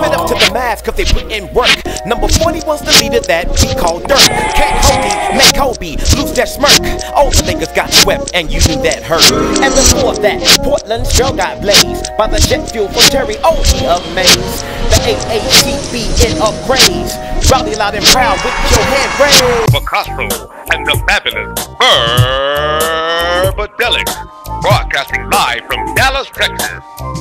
Give it up to the Mavs, cause they put in work. Number 40 was the leader that we call Dirk. Can't make Kobe, lose that smirk. All the niggas got swept, and you knew that hurt. And before that, Portland still got blazed by the jet fuel from Terry Oldie of The AATB in upgrades. Rowdy loud and proud with your hand raised. PiKaHsSo and the fabulous Verbadelycks, broadcasting live from Dallas, Texas.